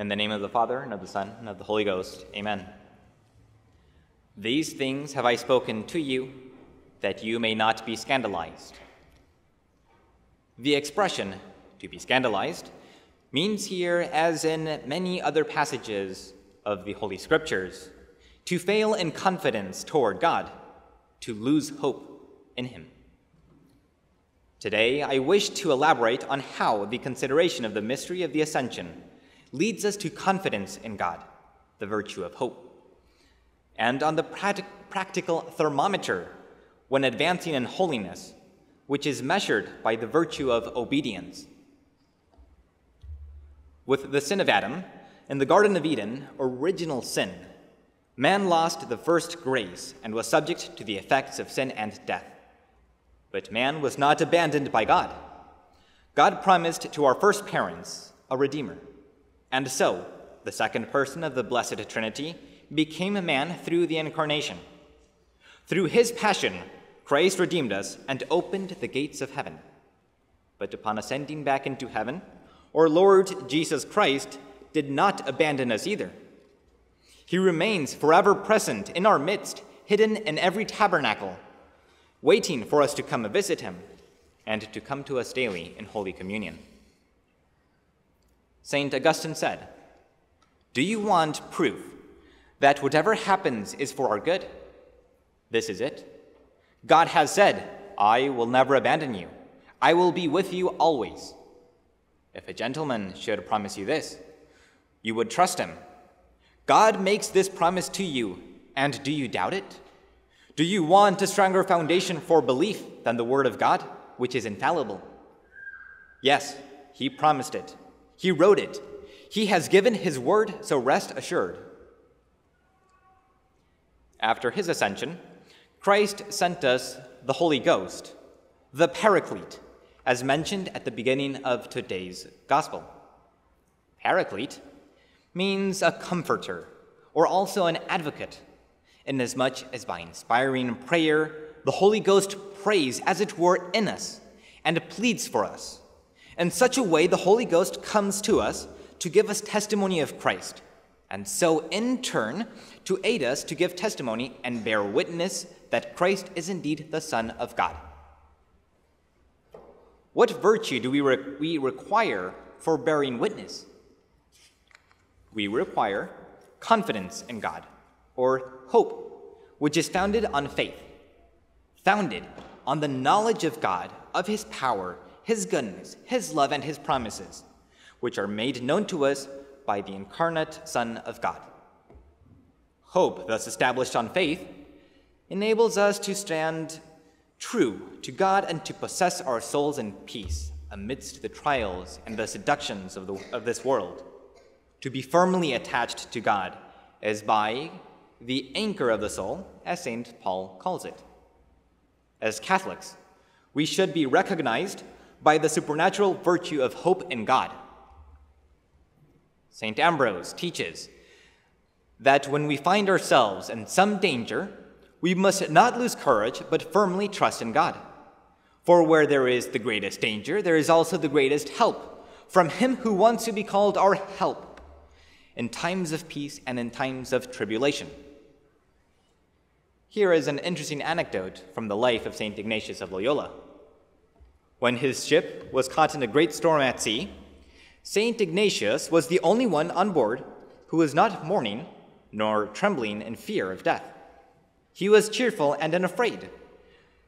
In the name of the Father, and of the Son, and of the Holy Ghost, amen. These things have I spoken to you, that you may not be scandalized. The expression, to be scandalized, means here, as in many other passages of the Holy Scriptures, to fail in confidence toward God, to lose hope in Him. Today, I wish to elaborate on how the consideration of the mystery of the Ascension leads us to confidence in God, the virtue of hope, and on the practical thermometer when advancing in holiness, which is measured by the virtue of obedience. With the sin of Adam, in the Garden of Eden, original sin, man lost the first grace and was subject to the effects of sin and death. But man was not abandoned by God. God promised to our first parents a Redeemer. And so, the second person of the Blessed Trinity became a man through the Incarnation. Through his passion, Christ redeemed us and opened the gates of heaven. But upon ascending back into heaven, our Lord Jesus Christ did not abandon us either. He remains forever present in our midst, hidden in every tabernacle, waiting for us to come and visit him and to come to us daily in Holy Communion. St. Augustine said, Do you want proof that whatever happens is for our good? This is it. God has said, I will never abandon you. I will be with you always. If a gentleman should promise you this, you would trust him. God makes this promise to you, and do you doubt it? Do you want a stronger foundation for belief than the Word of God, which is infallible? Yes, he promised it. He wrote it. He has given his word, so rest assured. After his ascension, Christ sent us the Holy Ghost, the Paraclete, as mentioned at the beginning of today's Gospel. Paraclete means a comforter, or also an advocate, inasmuch as by inspiring prayer, the Holy Ghost prays as it were in us and pleads for us. In such a way, the Holy Ghost comes to us to give us testimony of Christ, and so in turn to aid us to give testimony and bear witness that Christ is indeed the Son of God. What virtue do we, re- we require for bearing witness? We require confidence in God, or hope, which is founded on faith, founded on the knowledge of God, of His power, his goodness, His love, and His promises, which are made known to us by the incarnate Son of God. Hope, thus established on faith, enables us to stand true to God and to possess our souls in peace amidst the trials and the seductions of, the, of this world. To be firmly attached to God as by the anchor of the soul, as St. Paul calls it. As Catholics, we should be recognized by the supernatural virtue of hope in God. St. Ambrose teaches that when we find ourselves in some danger, we must not lose courage, but firmly trust in God. For where there is the greatest danger, there is also the greatest help from Him who wants to be called our help in times of peace and in times of tribulation. Here is an interesting anecdote from the life of St. Ignatius of Loyola. When his ship was caught in a great storm at sea, St. Ignatius was the only one on board who was not mourning nor trembling in fear of death. He was cheerful and unafraid,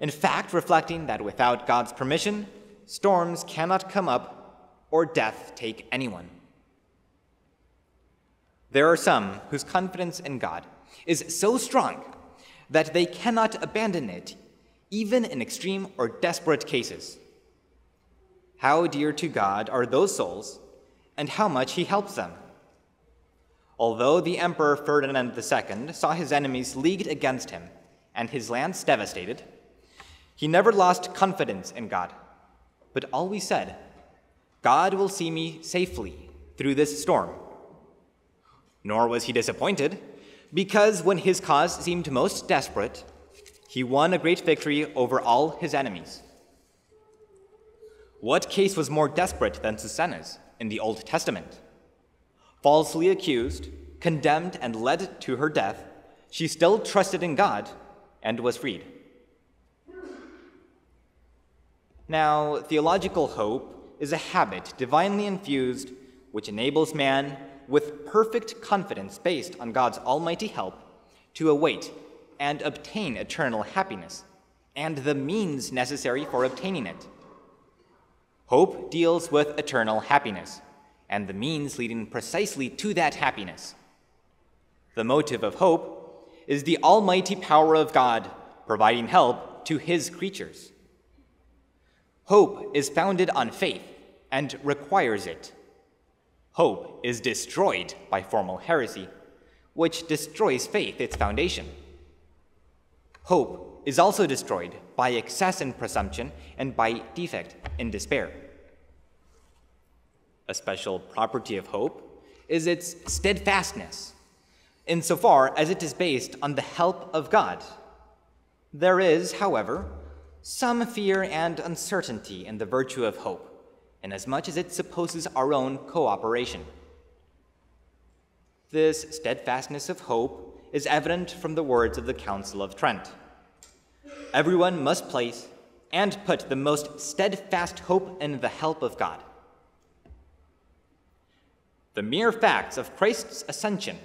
in fact, reflecting that without God's permission, storms cannot come up or death take anyone. There are some whose confidence in God is so strong that they cannot abandon it, even in extreme or desperate cases. How dear to God are those souls, and how much he helps them. Although the Emperor Ferdinand II saw his enemies leagued against him and his lands devastated, he never lost confidence in God, but always said, God will see me safely through this storm. Nor was he disappointed, because when his cause seemed most desperate, he won a great victory over all his enemies. What case was more desperate than Susanna's in the Old Testament? falsely accused, condemned, and led to her death, she still trusted in God and was freed. Now, theological hope is a habit divinely infused which enables man, with perfect confidence based on God's almighty help, to await and obtain eternal happiness and the means necessary for obtaining it. Hope deals with eternal happiness and the means leading precisely to that happiness. The motive of hope is the almighty power of God providing help to his creatures. Hope is founded on faith and requires it. Hope is destroyed by formal heresy, which destroys faith, its foundation. Hope is also destroyed by excess in presumption and by defect in despair. A special property of hope is its steadfastness, insofar as it is based on the help of God. There is, however, some fear and uncertainty in the virtue of hope, inasmuch as it supposes our own cooperation. This steadfastness of hope is evident from the words of the Council of Trent. Everyone must place and put the most steadfast hope in the help of God. The mere facts of Christ's ascension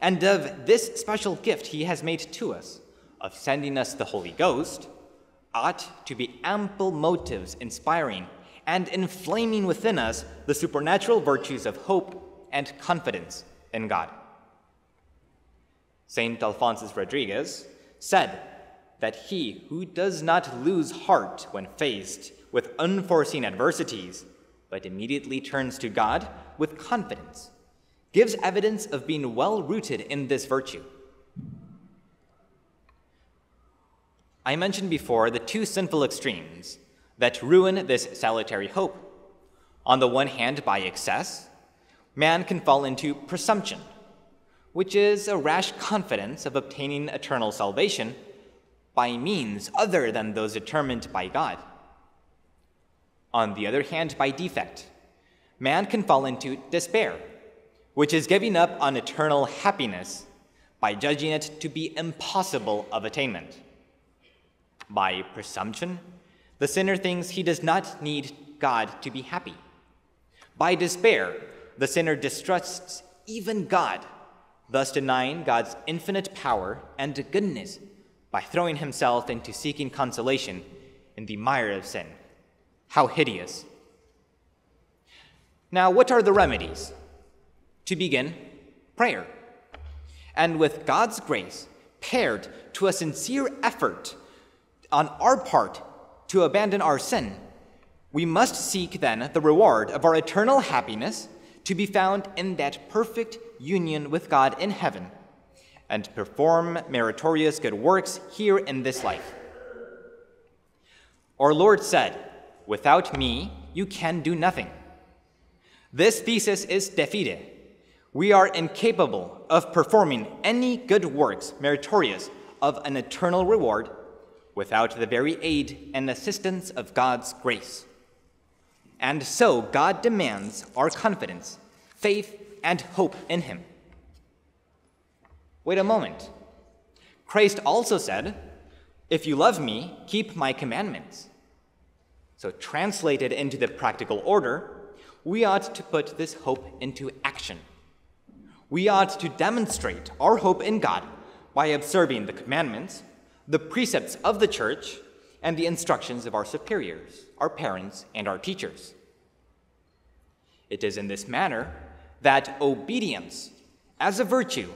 and of this special gift he has made to us of sending us the Holy Ghost ought to be ample motives inspiring and inflaming within us the supernatural virtues of hope and confidence in God. St. Alphonsus Rodriguez said that he who does not lose heart when faced with unforeseen adversities, but immediately turns to God with confidence, gives evidence of being well rooted in this virtue. I mentioned before the two sinful extremes that ruin this salutary hope. On the one hand, by excess, man can fall into presumption, which is a rash confidence of obtaining eternal salvation by means other than those determined by God. On the other hand, by defect, man can fall into despair, which is giving up on eternal happiness by judging it to be impossible of attainment. By presumption, the sinner thinks he does not need God to be happy. By despair, the sinner distrusts even God, thus denying God's infinite power and goodness by throwing himself into seeking consolation in the mire of sin. How hideous. Now, what are the remedies? To begin, prayer. And with God's grace, paired to a sincere effort on our part to abandon our sin, we must seek then the reward of our eternal happiness to be found in that perfect union with God in heaven and perform meritorious good works here in this life. Our Lord said, Without me, you can do nothing. This thesis is de fide. We are incapable of performing any good works meritorious of an eternal reward without the very aid and assistance of God's grace. And so God demands our confidence, faith, and hope in Him. Wait a moment. Christ also said, If you love me, keep my commandments. So, translated into the practical order, we ought to put this hope into action. We ought to demonstrate our hope in God by observing the commandments the precepts of the church, and the instructions of our superiors, our parents, and our teachers. It is in this manner that obedience, as a virtue,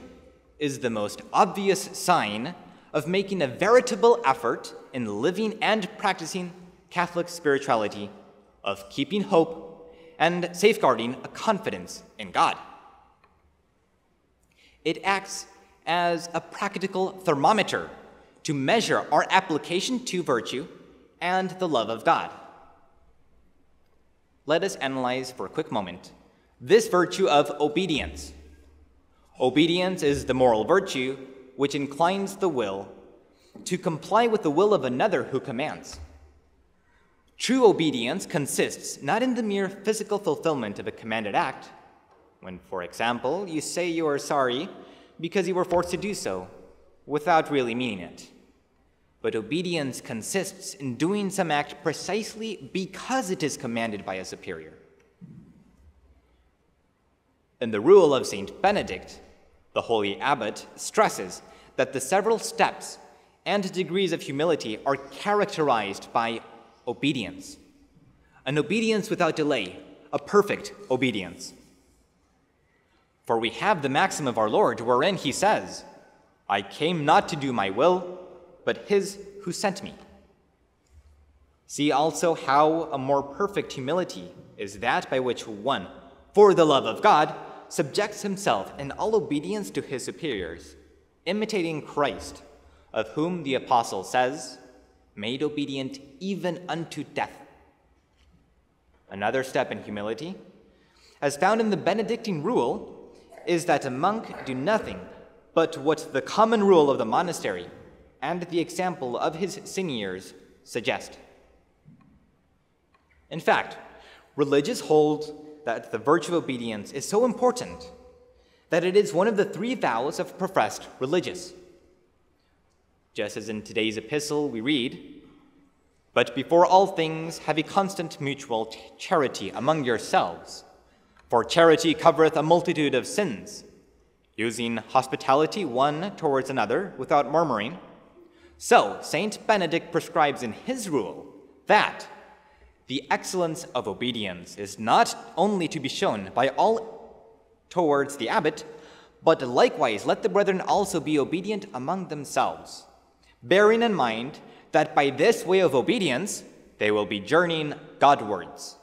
is the most obvious sign of making a veritable effort in living and practicing Catholic spirituality, of keeping hope, and safeguarding a confidence in God. It acts as a practical thermometer to measure our application to virtue and the love of God. Let us analyze for a quick moment this virtue of obedience. Obedience is the moral virtue which inclines the will to comply with the will of another who commands. True obedience consists not in the mere physical fulfillment of a commanded act, When, for example, you say you are sorry because you were forced to do so without really meaning it. But obedience consists in doing some act precisely because it is commanded by a superior. In the rule of Saint Benedict, the holy abbot stresses that the several steps and degrees of humility are characterized by obedience. An obedience without delay, a perfect obedience. For we have the maxim of our Lord, wherein he says, I came not to do my will, but his who sent me. See also how a more perfect humility is that by which one, for the love of God, subjects himself in all obedience to his superiors, imitating Christ, of whom the apostle says, made obedient even unto death. Another step in humility, as found in the Benedictine rule, is that a monk do nothing but what the common rule of the monastery and the example of his seniors suggest. In fact, religious hold that the virtue of obedience is so important that it is one of the three vows of professed religious. Just as in today's epistle we read, But before all things have a constant mutual charity among yourselves, for charity covereth a multitude of sins, using hospitality one towards another without murmuring. So, Saint Benedict prescribes in his rule that the excellence of obedience is not only to be shown by all towards the abbot, but likewise let the brethren also be obedient among themselves, bearing in mind that by this way of obedience they will be journeying Godwards.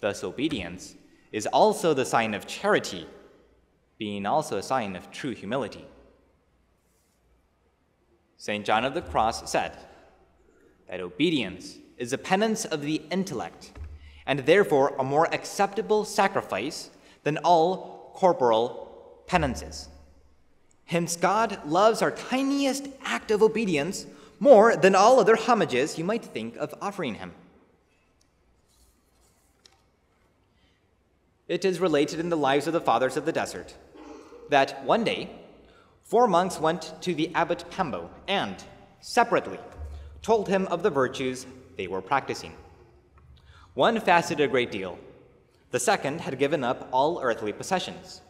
Thus, obedience is also the sign of charity, being also a sign of true humility. St. John of the Cross said that obedience is a penance of the intellect, and therefore a more acceptable sacrifice than all corporal penances. Hence, God loves our tiniest act of obedience more than all other homages you might think of offering Him. It is related in the lives of the fathers of the desert that one day four monks went to the abbot Pambo and, separately, told him of the virtues they were practicing. One fasted a great deal. The second had given up all earthly possessions.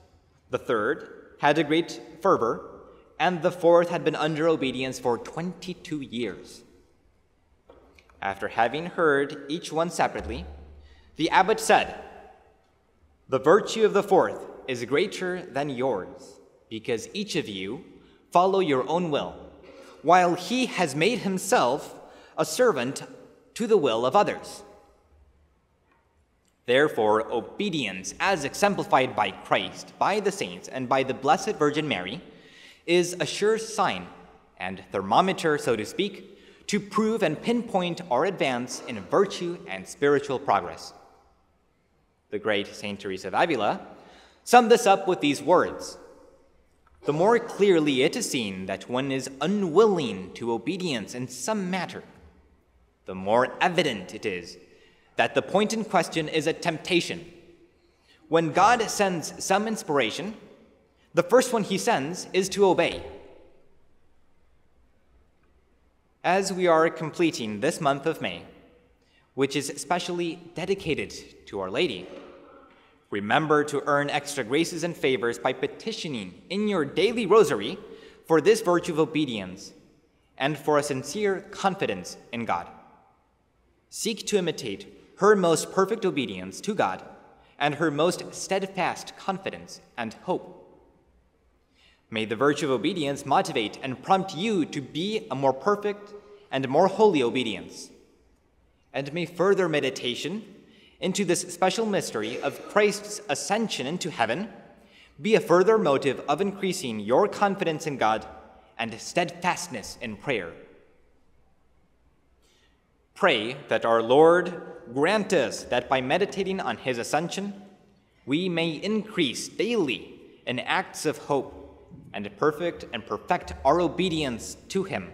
The third had a great fervor, and the fourth had been under obedience for 22 years. After having heard each one separately, the abbot said, The virtue of the fourth is greater than yours, because each of you follow your own will, while he has made himself a servant to the will of others. Therefore, obedience, as exemplified by Christ, by the saints, and by the Blessed Virgin Mary, is a sure sign and thermometer, so to speak, to prove and pinpoint our advance in virtue and spiritual progress. The great Saint Teresa of Avila summed this up with these words The more clearly it is seen that one is unwilling to obedience in some matter, the more evident it is that the point in question is a temptation. When God sends some inspiration, the first one he sends is to obey. As we are completing this month of May, which is especially dedicated to Our Lady, remember to earn extra graces and favors by petitioning in your daily rosary for this virtue of obedience and for a sincere confidence in God. Seek to imitate her most perfect obedience to God and her most steadfast confidence and hope. May the virtue of obedience motivate and prompt you to be a more perfect and more holy obedience. And may further meditation into this special mystery of Christ's ascension into heaven be a further motive of increasing your confidence in God and steadfastness in prayer. Pray that our Lord grant us that by meditating on his ascension, we may increase daily in acts of hope and perfect and perfect our obedience to him,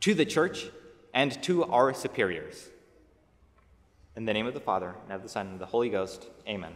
to the church, and to our superiors. In the name of the Father, and of the Son, and of the Holy Ghost, amen.